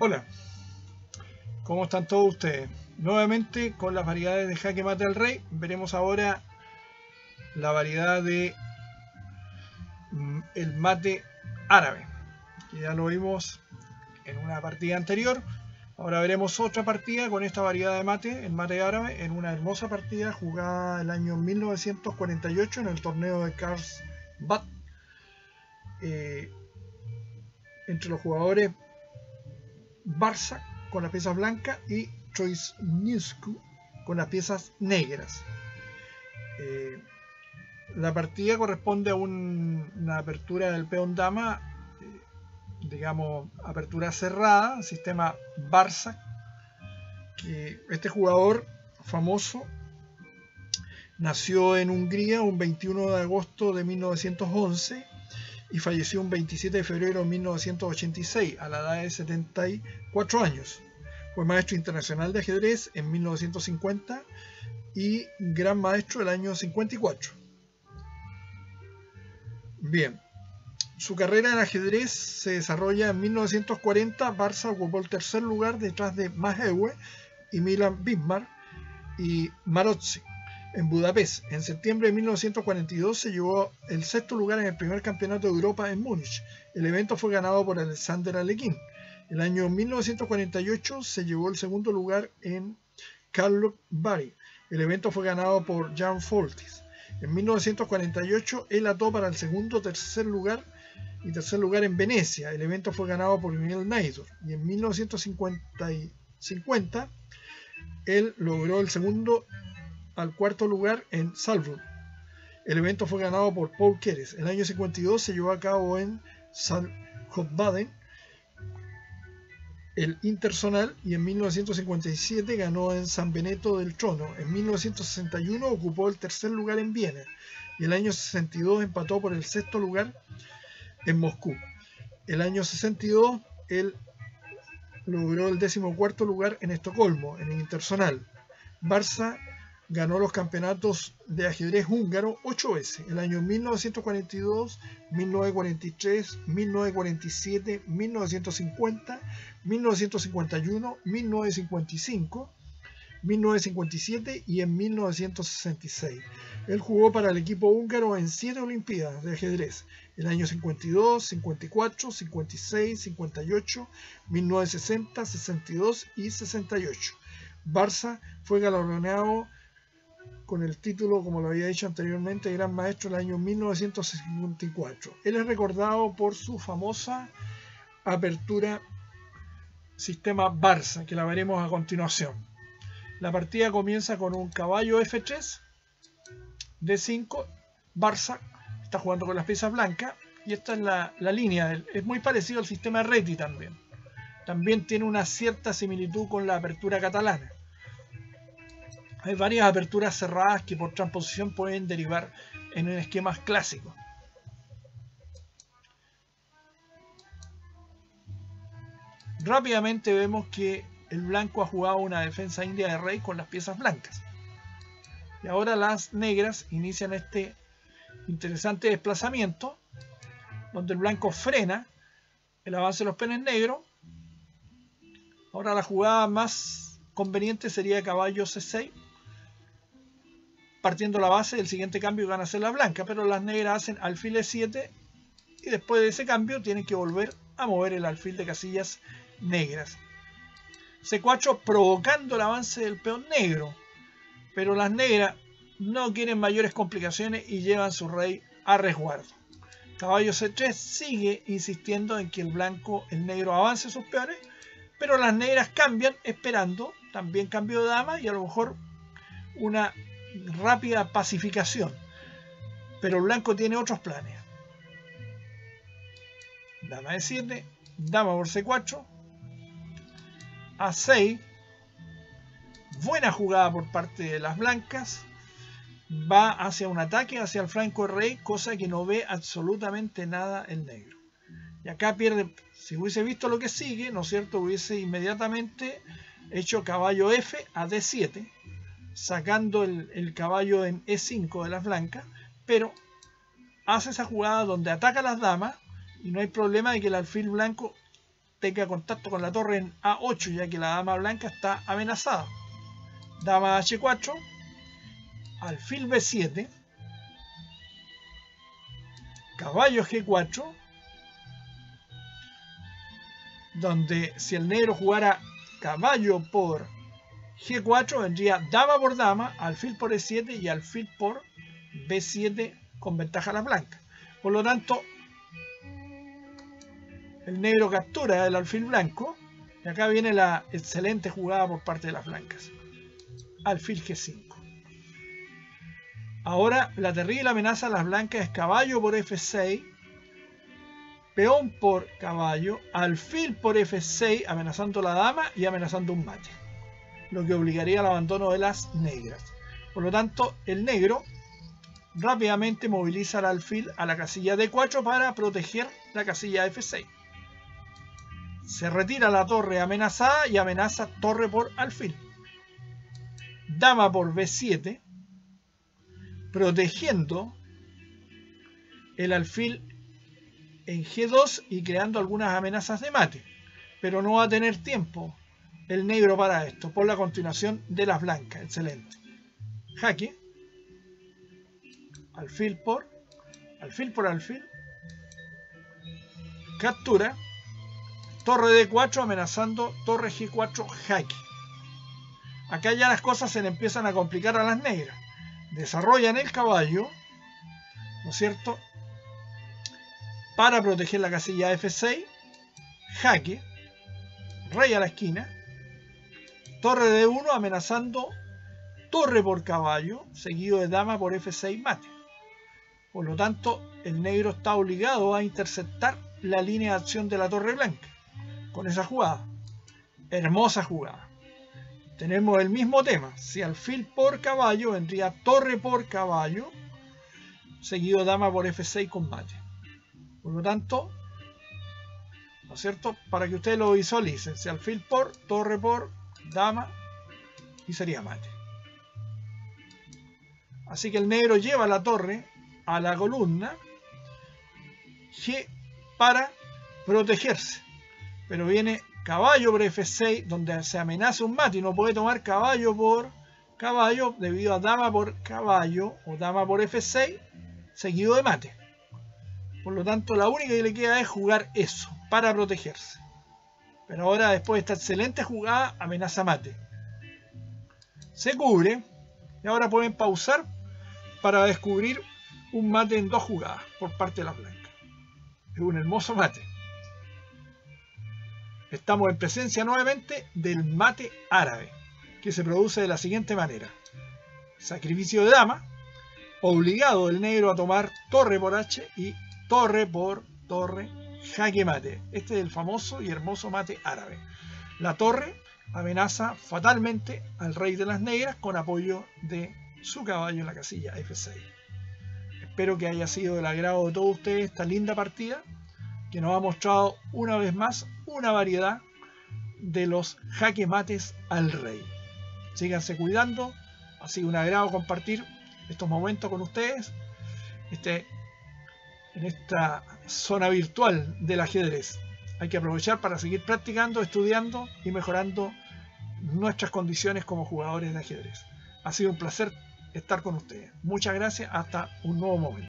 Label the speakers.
Speaker 1: Hola, ¿cómo están todos ustedes? Nuevamente con las variedades de jaque mate al rey, veremos ahora la variedad de mm, el mate árabe, que ya lo vimos en una partida anterior. Ahora veremos otra partida con esta variedad de mate, el mate árabe, en una hermosa partida jugada el año 1948 en el torneo de Karlsbad. Eh, entre los jugadores Barça con las piezas blancas y Troisniewsku con las piezas negras. Eh, la partida corresponde a una apertura del peón dama, eh, digamos apertura cerrada, sistema Barça, que este jugador famoso nació en Hungría un 21 de agosto de 1911 y falleció un 27 de febrero de 1986 a la edad de 74 años. Fue maestro internacional de ajedrez en 1950 y gran maestro el año 54. Bien, su carrera en ajedrez se desarrolla en 1940. Barça ocupó el tercer lugar detrás de Mahewe y Milan Bismarck y Marozzi en Budapest. En septiembre de 1942 se llevó el sexto lugar en el primer campeonato de Europa en Múnich. El evento fue ganado por Alexander Alekhine. El año 1948 se llevó el segundo lugar en Karlovy El evento fue ganado por Jan Foltis. En 1948 él ató para el segundo tercer lugar y tercer lugar en Venecia. El evento fue ganado por Miguel Naidor. Y en 1950 él logró el segundo al cuarto lugar en Salzburg. El evento fue ganado por Paul Keres. El año 52 se llevó a cabo en Salzbaden el Intersonal y en 1957 ganó en San Benito del Trono. En 1961 ocupó el tercer lugar en Viena y el año 62 empató por el sexto lugar en Moscú. El año 62 él logró el decimocuarto lugar en Estocolmo, en el Intersonal. Barça ganó los campeonatos de ajedrez húngaro ocho veces, el año 1942, 1943, 1947, 1950, 1951, 1955, 1957 y en 1966. Él jugó para el equipo húngaro en siete Olimpiadas de ajedrez, el año 52, 54, 56, 58, 1960, 62 y 68. Barça fue galardonado con el título, como lo había dicho anteriormente, Gran Maestro el año 1954. Él es recordado por su famosa apertura sistema Barça, que la veremos a continuación. La partida comienza con un caballo F3, D5, Barça está jugando con las piezas blancas y esta es la, la línea, es muy parecido al sistema Reti también. También tiene una cierta similitud con la apertura catalana. Hay varias aperturas cerradas que por transposición pueden derivar en esquemas clásicos. Rápidamente vemos que el blanco ha jugado una defensa india de rey con las piezas blancas. Y ahora las negras inician este interesante desplazamiento donde el blanco frena el avance de los penes negros. Ahora la jugada más conveniente sería caballo C6 partiendo la base, el siguiente cambio van a ser la blanca, pero las negras hacen alfil E7 y después de ese cambio tienen que volver a mover el alfil de casillas negras. C4 provocando el avance del peón negro, pero las negras no quieren mayores complicaciones y llevan su rey a resguardo. Caballo C3 sigue insistiendo en que el blanco, el negro avance sus peones, pero las negras cambian esperando también cambio de dama y a lo mejor una rápida pacificación. Pero blanco tiene otros planes. Dama de 7, dama por C4, A6, buena jugada por parte de las blancas, va hacia un ataque, hacia el flanco rey, cosa que no ve absolutamente nada el negro. Y acá pierde, si hubiese visto lo que sigue, ¿no es cierto? Hubiese inmediatamente hecho caballo F a D7, sacando el, caballo en E5 de las blancas, pero hace esa jugada donde ataca a las damas y no hay problema de que el alfil blanco tenga contacto con la torre en A8, ya que la dama blanca está amenazada. Dama H4, alfil B7, caballo G4, donde si el negro jugara caballo por G4 vendría dama por dama, alfil por E7 y alfil por B7 con ventaja a las blancas. Por lo tanto, el negro captura el alfil blanco y acá viene la excelente jugada por parte de las blancas. Alfil G5. Ahora la terrible amenaza a las blancas es caballo por F6, peón por caballo, alfil por F6 amenazando la dama y amenazando un mate, lo que obligaría al abandono de las negras. Por lo tanto, el negro rápidamente moviliza el alfil a la casilla D4 para proteger la casilla F6. Se retira la torre amenazada y amenaza torre por alfil. Dama por B7, protegiendo el alfil en G2 y creando algunas amenazas de mate. Pero no va a tener tiempo el negro para esto, por la continuación de las blancas. Excelente. Jaque. Alfil por. Alfil por alfil. Captura. Torre D4 amenazando torre G4 jaque. Acá ya las cosas se le empiezan a complicar a las negras. Desarrollan el caballo, ¿no es cierto? Para proteger la casilla F6. Jaque. Rey a la esquina. Torre D1 amenazando torre por caballo, seguido de dama por F6 mate. Por lo tanto, el negro está obligado a interceptar la línea de acción de la torre blanca con esa jugada. Hermosa jugada. Tenemos el mismo tema. Si alfil por caballo vendría torre por caballo, seguido dama por F6 con mate. Por lo tanto, ¿no es cierto? Para que ustedes lo visualicen. Si alfil por, torre por, dama y sería mate. Así que el negro lleva la torre a la columna G para protegerse. Pero viene caballo por F6, donde se amenaza un mate y no puede tomar caballo por caballo debido a dama por caballo o dama por F6 seguido de mate. Por lo tanto, la única que le queda es jugar eso para protegerse. Pero ahora, después de esta excelente jugada, amenaza mate. Se cubre. Y ahora pueden pausar para descubrir un mate en dos jugadas por parte de las blancas. Es un hermoso mate. Estamos en presencia nuevamente del mate árabe, que se produce de la siguiente manera. Sacrificio de dama, obligado el negro a tomar torre por H y torre por torre jaque mate. Este es el famoso y hermoso mate árabe. La torre amenaza fatalmente al rey de las negras con apoyo de su caballo en la casilla F6. Espero que haya sido del agrado de todos ustedes esta linda partida que nos ha mostrado una vez más una variedad de los jaque mates al rey. Síganse cuidando, ha sido un agrado compartir estos momentos con ustedes este, en esta zona virtual del ajedrez. Hay que aprovechar para seguir practicando, estudiando y mejorando nuestras condiciones como jugadores de ajedrez. Ha sido un placer estar con ustedes. Muchas gracias, hasta un nuevo momento.